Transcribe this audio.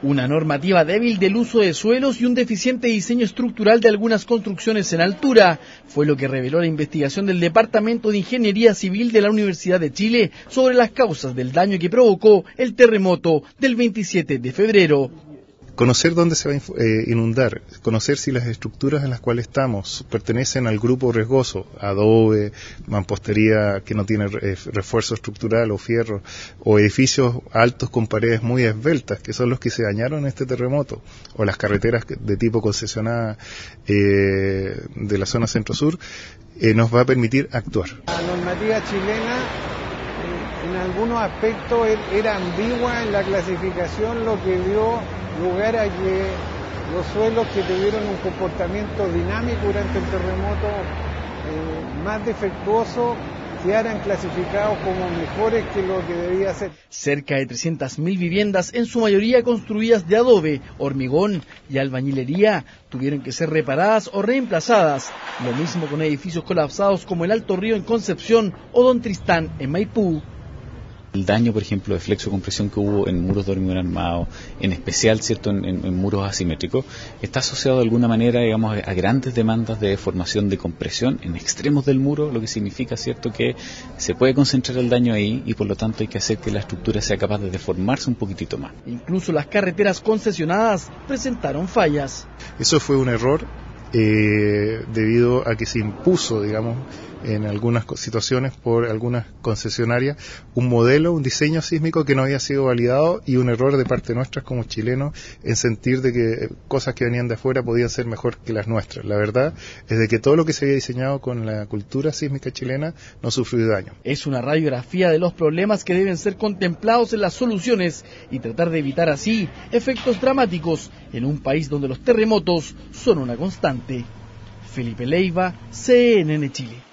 Una normativa débil del uso de suelos y un deficiente diseño estructural de algunas construcciones en altura fue lo que reveló la investigación del Departamento de Ingeniería Civil de la Universidad de Chile sobre las causas del daño que provocó el terremoto del 27 de febrero conocer dónde se va a eh, inundar, conocer si las estructuras en las cuales estamos pertenecen al grupo riesgoso, adobe, mampostería que no tiene eh, refuerzo estructural o fierro, o edificios altos con paredes muy esbeltas, que son los que se dañaron en este terremoto, o las carreteras de tipo concesionada eh, de la zona centro-sur, nos va a permitir actuar. La normativa chilena en algunos aspectos e-, era ambigua en la clasificación, lo que dio lugar a que los suelos que tuvieron un comportamiento dinámico durante el terremoto eh, más defectuoso quedaran clasificados como mejores que lo que debía ser. Cerca de 300.000 viviendas, en su mayoría construidas de adobe, hormigón y albañilería, tuvieron que ser reparadas o reemplazadas. Lo mismo con edificios colapsados como el Alto Río en Concepción o Don Tristán en Maipú. El daño, por ejemplo, de flexo-compresión que hubo en muros de hormigón armado, en especial, ¿cierto?, en, muros asimétricos, está asociado de alguna manera, digamos, a grandes demandas de formación de compresión en extremos del muro, lo que significa, ¿cierto?, que se puede concentrar el daño ahí y por lo tanto hay que hacer que la estructura sea capaz de deformarse un poquitito más. Incluso las carreteras concesionadas presentaron fallas. Eso fue un error eh, debido a que se impuso, digamos, en algunas situaciones por algunas concesionarias un modelo, un diseño sísmico que no había sido validado y un error de parte nuestra como chilenos en sentir de que cosas que venían de afuera podían ser mejor que las nuestras. La verdad es de que todo lo que se había diseñado con la cultura sísmica chilena no sufrió daño. Es una radiografía de los problemas que deben ser contemplados en las soluciones y tratar de evitar así efectos dramáticos en un país donde los terremotos son una constante. Felipe Leiva, CNN Chile.